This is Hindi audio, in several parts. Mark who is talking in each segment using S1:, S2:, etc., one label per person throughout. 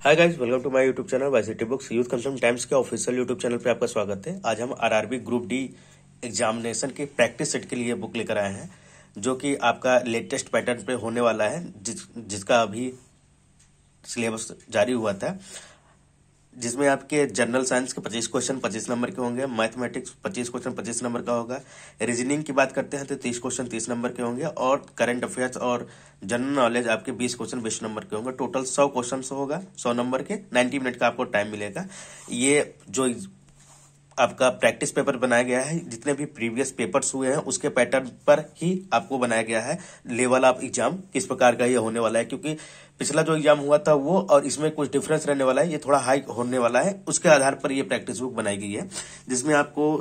S1: Hi guys welcome to my YouTube channel वाइसिटी books youth concern times के ऑफिशियल यूट्यूब चैनल पे आपका स्वागत है। आज हम आरआरबी ग्रुप डी एग्जामिनेशन के प्रैक्टिस सेट के लिए बुक लेकर आए हैं, जो कि आपका लेटेस्ट पैटर्न पे होने वाला है, जिस, जिसका अभी सिलेबस जारी हुआ था। जिसमें आपके जनरल साइंस के 25 क्वेश्चन 25 नंबर के होंगे मैथमेटिक्स 25 क्वेश्चन 25 नंबर का होगा रीजनिंग की बात करते हैं तो 30 क्वेश्चन 30 नंबर के होंगे, और करंट अफेयर्स और जनरल नॉलेज आपके 20 क्वेश्चन 20 नंबर के होंगे। टोटल 100 क्वेश्चन होगा 100 नंबर के 90 मिनट का आपको टाइम मिलेगा। ये जो आपका प्रैक्टिस पेपर बनाया गया है, जितने भी प्रीवियस पेपर्स हुए हैं, उसके पैटर्न पर ही आपको बनाया गया है। लेवल ऑफ़ एग्ज़ाम किस प्रकार का ये होने वाला है, क्योंकि पिछला जो एग्ज़ाम हुआ था वो, और इसमें कुछ डिफरेंस रहने वाला है, ये थोड़ा हाई होने वाला है। उसके आधार पर यह प्रैक्टिस बुक बनाई गई है, जिसमें आपको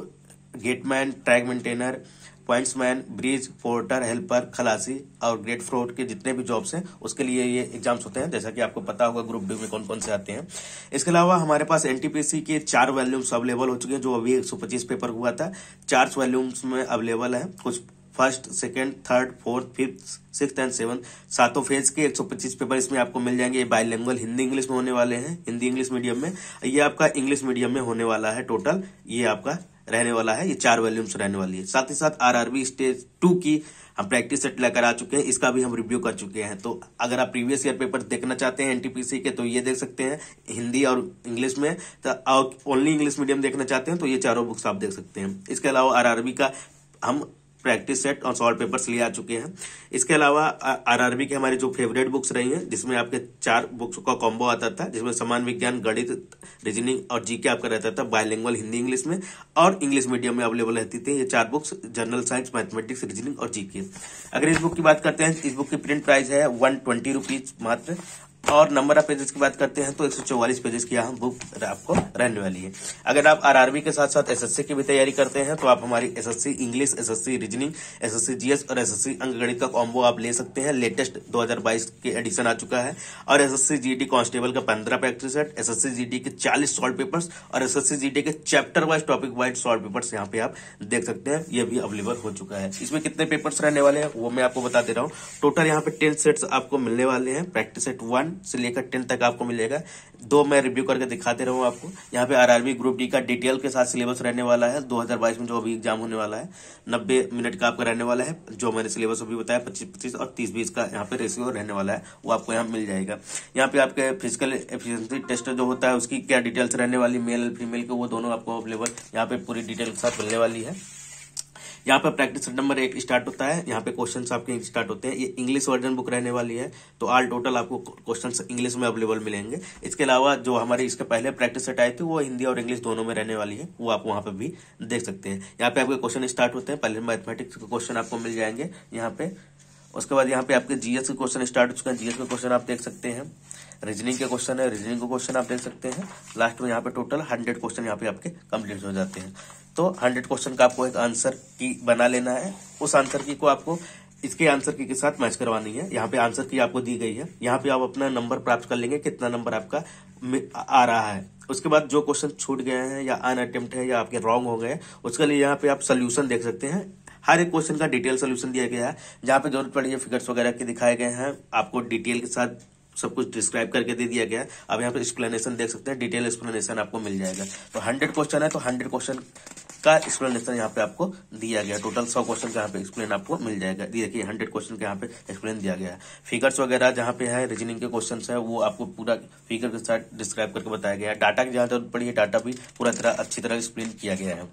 S1: gateman track maintainer pointsman bridge porter helper खलासी और ग्रेट फ्रोड के जितने भी जॉब्स हैं, उसके लिए ये एग्ज़ाम्स होते हैं। जैसा कि आपको पता होगा ग्रुप डी में कौन कौन से आते हैं। इसके अलावा हमारे पास एनटीपीसी के चार वॉल्यूम्स अवेलेबल हो चुके हैं, जो अभी एक सौ पच्चीस पेपर हुआ था। चार वॉल्यूम्स में अवेलेबल है। कुछ first second third fourth fifth six and seven सातों फ़ेज़ के 125 पेपर इसमें आपको मिल जाएँगे। बाइलिंगुअल हिंदी इंग्लिश में होने वाले हैं, हिंदी इंग्लिश मीडियम में। ये आपका इंग्लिश मीडियम में होने वाला है टोटल ये आपका रहने वाला है, ये चार वॉल्यूम्स रहने वाली है। साथ ही साथ आरआरबी स्टेज टू की हम प्रैक्टिस सेट लेकर आ चुके हैं, इसका भी हम रिव्यू कर चुके हैं। तो अगर आप प्रीवियस ईयर पेपर देखना चाहते हैं एनटीपीसी के तो ये देख सकते हैं, हिंदी और इंग्लिश में। तो ओनली इंग्लिश मीडियम देखना चाहते हैं तो ये चारों बुक्स आप देख सकते हैं। इसके अलावा आरआरबी का हम प्रैक्टिस सेट और सॉल्व पेपर्स ले आ चुके हैं। इसके अलावा आरआरबी के हमारी जो फेवरेट बुक्स रही हैं, जिसमें आपके चार बुक्स का कॉम्बो आता था, जिसमें समान विज्ञान, गणित रीजनिंग और जीके आपका रहता था बायलिंगुअल हिंदी इंग्लिश में, और इंग्लिश मीडियम में अवेलेबल रहती थी ये चार books general science mathematics reasoning और जीके अगर इस बुक की बात करते हैं, इस बुक की प्रिंट प्राइस है वन ट्वेंटी मात्र और नंबर ऑफ़ पेजेस की बात करते हैं तो एक सौ चौवालीस पेजेस की यहाँ बुक आपको रहने वाली है। अगर आप आरआरबी के साथ साथ एसएससी की भी तैयारी करते हैं तो आप हमारी SSC English, SSC reasoning, SSC GS और एसएससी अंकगणित का कॉम्बो आप ले सकते हैं। लेटेस्ट 2022 के एडिशन आ चुका है। और एसएससी जीडी कांस्टेबल का पंद्रह प्रैक्टिस सेट, एसएससी जीडी के चालीस सॉल्व पेपर्स और एसएससी जीडी के chapter wise topic wise solve papers यहाँ पे आप देख सकते हैं। ये भी अवेलेबल हो चुका है। इसमें कितने पेपर्स रहने वाले हैं, वो मैं आपको बता दे रहा हूँ। टोटल यहाँ पे टेन सेट्स आपको मिलने वाले हैं। प्रैक्टिस सेट वन से लेकर टेन तक आपको मिलेगा। दो मैं रिव्यू करके दिखाते रहूँ आपको। यहाँ पे आरआरबी ग्रुप डी का डिटेल के साथ सिलेबस रहने वाला है। 2022 में जो अभी एग्ज़ाम होने वाला है, नब्बे मिनट का आपका रहने वाला है। जो मैंने सिलेबस अभी बताया पच्चीस पच्चीस और तीस बीस का यहाँ पे रेशियो रहने वाला है। वो आपको यहाँ मिल जाएगा। यहाँ पे आपके फ़िज़िकल एफिशिएंसी टेस्ट जो होता है, उसकी क्या डिटेल्स रहने वाली मेल फीमेल के, वो दोनों आपको अवेलेबल यहाँ पे पूरी डिटेल के साथ मिलने वाली है। यहाँ पर प्रैक्टिस नंबर एक स्टार्ट होता है। यहाँ पे क्वेश्चन आपके स्टार्ट होते हैं। ये इंग्लिश वर्जन बुक रहने वाली है। तो ऑल टोटल आपको क्वेश्चन इंग्लिश में अवेलेबल मिलेंगे। इसके अलावा जो हमारे इसके पहले प्रैक्टिस सेट आए थे, वो हिंदी और इंग्लिश दोनों में रहने वाली है। वो आप वहाँ पे भी देख सकते हैं। यहाँ पे आपके क्वेश्चन स्टार्ट होते हैं। पहले मैथमेटिक्स के क्वेश्चन आपको मिल जाएँगे यहाँ पे। उसके बाद यहाँ पे आपके जीएस के क्वेश्चन स्टार्ट हो चुके हैं। जीएस के क्वेश्चन आप देख सकते हैं। रीजनिंग के क्वेश्चन है। रीजनिंग के क्वेश्चन आप देख सकते हैं। लास्ट में यहाँ पे टोटल हंड्रेड क्वेश्चन यहाँ पे आपके कंप्लीट हो जाते हैं। तो हंड्रेड क्वेश्चन का आपको एक आंसर की बना लेना है। उस आंसर की को आपको, इसके आंसर की के साथ मैच करवानी है। यहाँ पे आंसर की आपको दी गई है। यहाँ पे आप अपना नंबर प्राप्त कर लेंगे, कितना नंबर आपका आ रहा है। उसके बाद जो क्वेश्चन छूट गए हैं या अन अटेम्प्ट है या आपके रॉन्ग हो गए उसके लिए यहाँ पे आप सोल्यूशन देख सकते हैं। हर एक क्वेश्चन का डिटेल सोल्यूशन दिया गया है। जहाँ पे ज़रूरत पड़ी है फिगर्स वगैरह के दिखाए गए हैं। आपको डिटेल के साथ सब कुछ डिस्क्राइब करके दे दिया गया है। अब यहाँ पे एक्सप्लेनेशन देख सकते हैं। डिटेल एक्सप्लेनेशन आपको मिल जाएगा। तो हंड्रेड क्वेश्चन है तो हंड्रेड क्वेश्चन का एक्सप्लेनेशन यहाँ पे आपको दिया गया। टोटल सौ क्वेश्चन का यहाँ पे एक्सप्लेन आपको मिल जाएगा। देखिए हंड्रेड क्वेश्चन के यहाँ पे एक्सप्लेन दिया गया है। फिगर्स वगैरह जहाँ पे है रीजनिंग के क्वेश्चन है, वो आपको पूरा फिगर के साथ डिस्क्राइब करके बताया गया है। डाटा की जहाँ ज़रूरत पड़ी है डाटा भी पूरा तरह अच्छी तरह एक्सप्लेन किया गया है।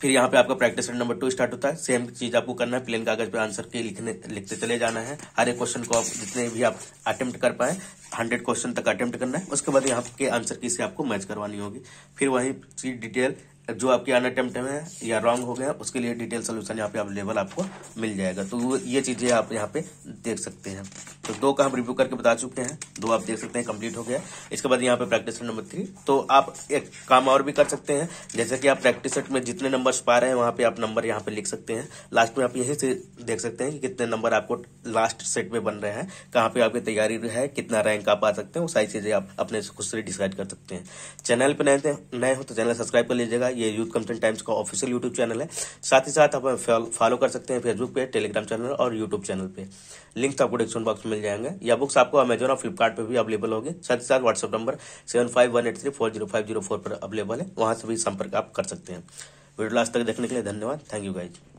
S1: फिर यहाँ पे आपका प्रैक्टिस नंबर टू स्टार्ट होता है। सेम चीज़ आपको करना है प्लेन कागज़ पे आंसर के लिखने, लिखते चले जाना है। हर एक क्वेश्चन को आप जितने भी आप अटेम्प्ट कर पाए हंड्रेड क्वेश्चन तक अटेम्प्ट करना है। उसके बाद यहाँ के आंसर की से आपको मैच करवानी होगी। फिर वही चीज़ डिटेल जो आपके अनअटेम्प्ट है या रॉन्ग हो गया, उसके लिए डिटेल सोल्यूशन यहाँ पे अवेलेबल आपको मिल जाएगा। तो ये चीज़ें आप यहाँ पे देख सकते हैं। तो दो का हम रिव्यू करके बता चुके हैं। दो आप देख सकते हैं कंप्लीट हो गया। इसके बाद यहाँ पे प्रैक्टिस सेट नंबर थ्री तो आप एक काम और भी कर सकते हैं। जैसे कि आप प्रैक्टिस सेट में जितने नंबर पा रहे हैं, वहाँ पे आप नंबर यहाँ पे लिख सकते हैं। लास्ट में आप यही से देख सकते हैं कि कितने नंबर आपको लास्ट सेट में बन रहे हैं, कहाँ पे आपकी तैयारी है, कितना रैंक आप आ सकते हैं, वो सारी चीज़ें आप अपने खुद से डिसाइड कर सकते हैं। चैनल पर नए नए हो तो चैनल सब्सक्राइब कर लीजिएगा। ये यूथ कंसर्न टाइम्स का ऑफिशियल यूट्यूब चैनल है। साथ ही साथ आप फॉलो कर सकते हैं फेसबुक पे टेलीग्राम चैनल और यूट्यूब चैनल पे। लिंक्स आपको डिस्क्रिप्शन बॉक्स में मिल जाएँगे। या बुक्स आपको अमेजोन और फ्लिपकार्ट भी अवेलेबल होगी। साथ ही साथ WhatsApp number seven five one eight three four zero five zero four पर अवेलेबल है। वहाँ से भी संपर्क आप कर सकते हैं। वीडियो लास्ट तक देखने के लिए धन्यवाद। Thank you guys